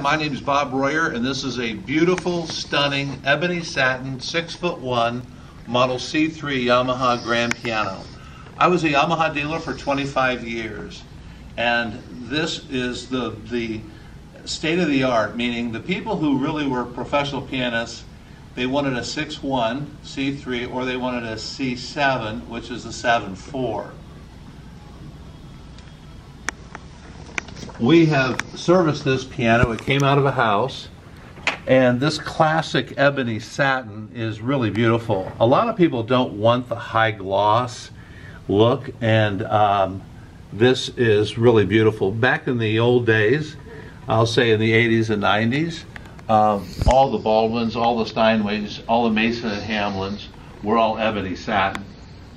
my name is Bob Royer, and this is a beautiful, stunning ebony satin, six foot one, Model C3 Yamaha grand piano. I was a Yamaha dealer for 25 years, and this is the the state of the art, meaning the people who really were professional pianists, they wanted a 6-1 C3 or they wanted a C7, which is a 7-4. We have serviced this piano. It came out of a house. And this classic ebony satin is really beautiful. A lot of people don't want the high gloss look, and um, this is really beautiful. Back in the old days, I'll say in the 80s and 90s, um, all the Baldwins, all the Steinways, all the Mason and Hamlins were all ebony satin.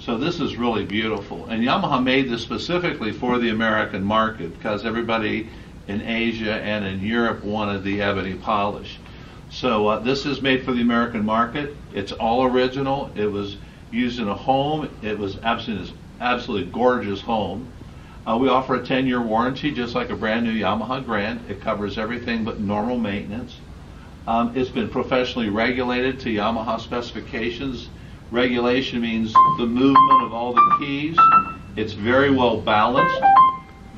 So this is really beautiful. And Yamaha made this specifically for the American market because everybody in Asia and in Europe wanted the ebony polish. So uh, this is made for the American market. It's all original. It was used in a home. It was absolutely, absolutely gorgeous home. Uh, we offer a 10-year warranty, just like a brand new Yamaha Grand. It covers everything but normal maintenance. Um, it's been professionally regulated to Yamaha specifications Regulation means the movement of all the keys. It's very well balanced.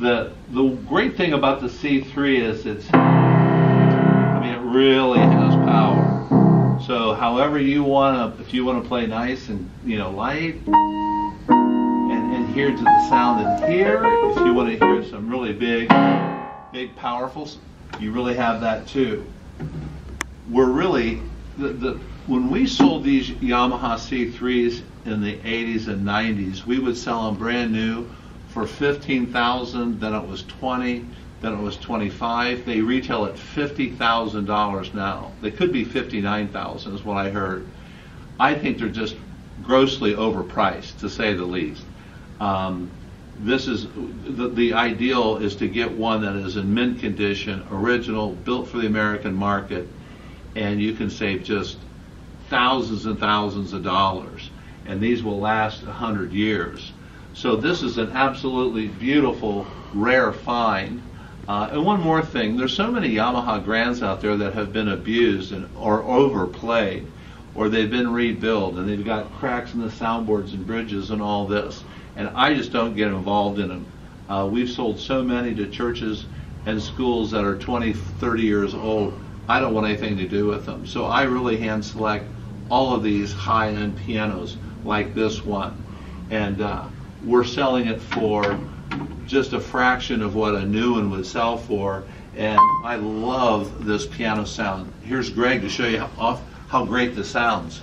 The, the great thing about the C3 is it's, I mean, it really has power. So however you want to, if you want to play nice and, you know, light, and, and hear to the sound in here, if you want to hear some really big, big powerful, you really have that too. We're really, the, the when we sold these Yamaha C3s in the 80s and 90s, we would sell them brand new for 15,000, then it was 20, then it was 25. They retail at $50,000 now. They could be 59,000 is what I heard. I think they're just grossly overpriced to say the least. Um, this is the, the ideal is to get one that is in mint condition, original, built for the American market, and you can save just thousands and thousands of dollars, and these will last a hundred years. So this is an absolutely beautiful, rare find. Uh, and one more thing, there's so many Yamaha Grands out there that have been abused and, or overplayed, or they've been rebuilt, and they've got cracks in the soundboards and bridges and all this. And I just don't get involved in them. Uh, we've sold so many to churches and schools that are 20, 30 years old. I don't want anything to do with them. So I really hand select all of these high-end pianos like this one. And uh, we're selling it for just a fraction of what a new one would sell for. And I love this piano sound. Here's Greg to show you how, how great this sounds.